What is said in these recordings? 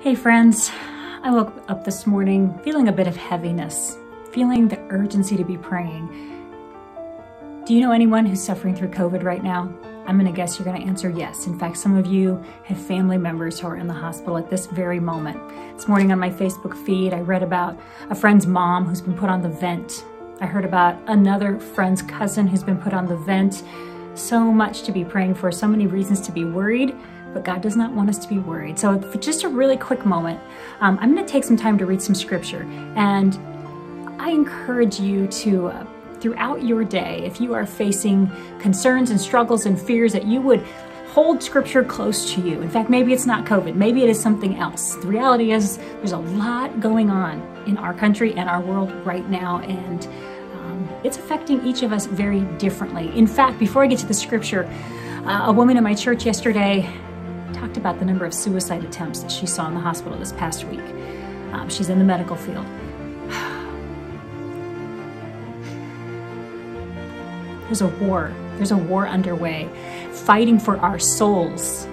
Hey friends, I woke up this morning feeling a bit of heaviness, feeling the urgency to be praying. Do you know anyone who's suffering through COVID right now? I'm gonna guess you're gonna answer yes. In fact, some of you have family members who are in the hospital at this very moment. This morning on my Facebook feed, I read about a friend's mom who's been put on the vent. I heard about another friend's cousin who's been put on the vent. So much to be praying for, so many reasons to be worried but God does not want us to be worried. So for just a really quick moment, um, I'm going to take some time to read some scripture. And I encourage you to, uh, throughout your day, if you are facing concerns and struggles and fears, that you would hold scripture close to you. In fact, maybe it's not COVID, maybe it is something else. The reality is there's a lot going on in our country and our world right now. And um, it's affecting each of us very differently. In fact, before I get to the scripture, uh, a woman in my church yesterday talked about the number of suicide attempts that she saw in the hospital this past week. Um, she's in the medical field. There's a war. There's a war underway, fighting for our souls.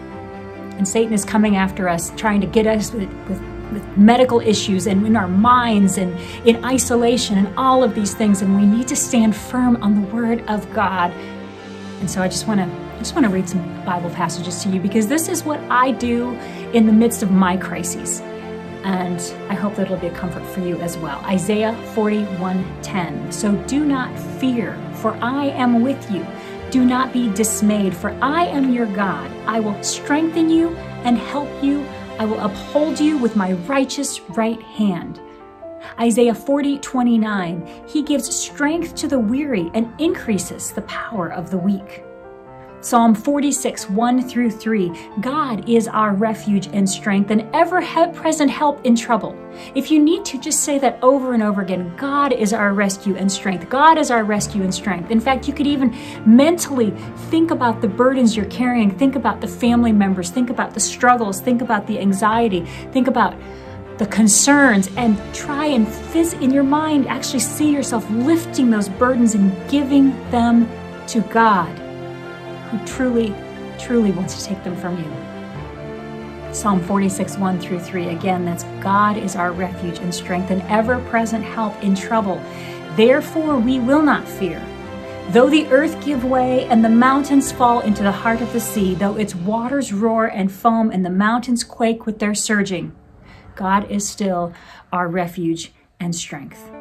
And Satan is coming after us, trying to get us with, with, with medical issues and in our minds and in isolation and all of these things. And we need to stand firm on the word of God. And so I just want to I just want to read some Bible passages to you because this is what I do in the midst of my crises. And I hope that it'll be a comfort for you as well. Isaiah 41:10. So do not fear, for I am with you. Do not be dismayed, for I am your God. I will strengthen you and help you. I will uphold you with my righteous right hand. Isaiah 40, 29, he gives strength to the weary and increases the power of the weak. Psalm 46, 1 through 3. God is our refuge and strength and ever present help in trouble. If you need to, just say that over and over again. God is our rescue and strength. God is our rescue and strength. In fact, you could even mentally think about the burdens you're carrying, think about the family members, think about the struggles, think about the anxiety, think about the concerns and try and phys- in your mind actually see yourself lifting those burdens and giving them to God who truly, truly wants to take them from you. Psalm 46, 1 through 3. Again, that's God is our refuge and strength and ever present help in trouble. Therefore, we will not fear. Though the earth give way and the mountains fall into the heart of the sea, though its waters roar and foam and the mountains quake with their surging, God is still our refuge and strength.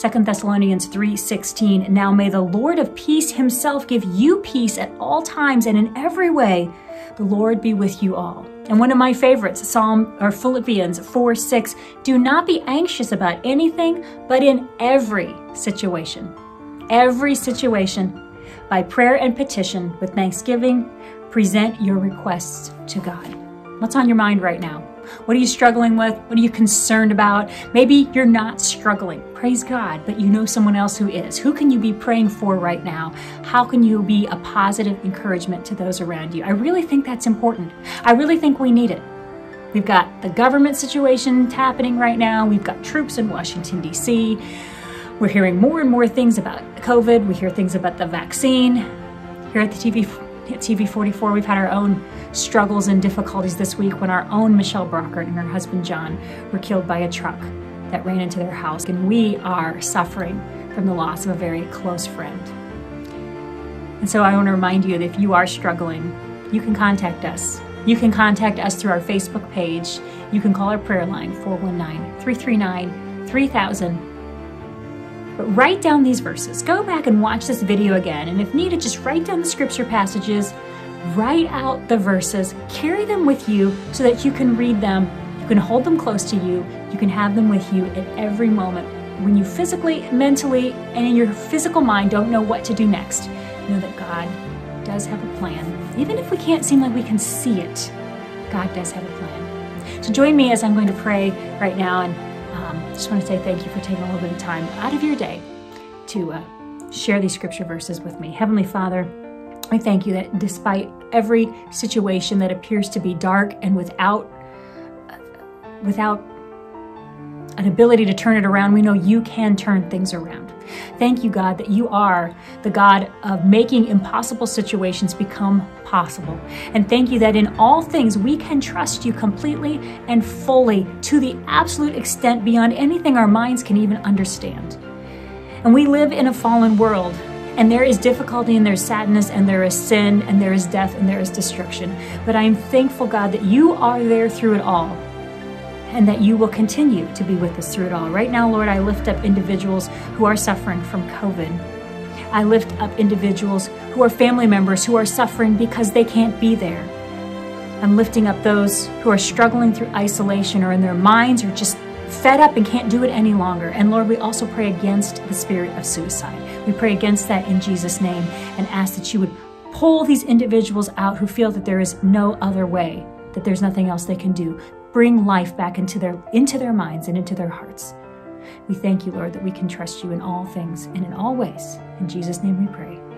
2 Thessalonians 3:16 Now may the Lord of peace himself give you peace at all times and in every way. The Lord be with you all. And one of my favorites, Psalm or Philippians 4 6, do not be anxious about anything, but in every situation. Every situation, by prayer and petition, with thanksgiving, present your requests to God. What's on your mind right now? What are you struggling with? What are you concerned about? Maybe you're not struggling. Praise God, but you know someone else who is. Who can you be praying for right now? How can you be a positive encouragement to those around you? I really think that's important. I really think we need it. We've got the government situation happening right now. We've got troops in Washington, D.C. We're hearing more and more things about COVID. We hear things about the vaccine. Here at the TV, at TV 44, we've had our own struggles and difficulties this week when our own Michelle Brockert and her husband John were killed by a truck that ran into their house. And we are suffering from the loss of a very close friend. And so I want to remind you that if you are struggling, you can contact us. You can contact us through our Facebook page. You can call our prayer line 419 339 3000. But write down these verses. Go back and watch this video again. And if needed, just write down the scripture passages Write out the verses, carry them with you so that you can read them, you can hold them close to you, you can have them with you at every moment. When you physically, mentally, and in your physical mind don't know what to do next, know that God does have a plan. Even if we can't seem like we can see it, God does have a plan. So join me as I'm going to pray right now and um, just want to say thank you for taking a little bit of time out of your day to uh, share these scripture verses with me. Heavenly Father, I thank you that despite every situation that appears to be dark and without without an ability to turn it around, we know you can turn things around. Thank you, God, that you are the God of making impossible situations become possible. And thank you that in all things we can trust you completely and fully to the absolute extent beyond anything our minds can even understand. And we live in a fallen world and there is difficulty and there's sadness and there is sin and there is death and there is destruction. But I am thankful, God, that you are there through it all and that you will continue to be with us through it all. Right now, Lord, I lift up individuals who are suffering from COVID. I lift up individuals who are family members who are suffering because they can't be there. I'm lifting up those who are struggling through isolation or in their minds or just fed up and can't do it any longer. And Lord, we also pray against the spirit of suicide. We pray against that in Jesus' name and ask that you would pull these individuals out who feel that there is no other way, that there's nothing else they can do. Bring life back into their into their minds and into their hearts. We thank you, Lord, that we can trust you in all things and in all ways. In Jesus' name we pray.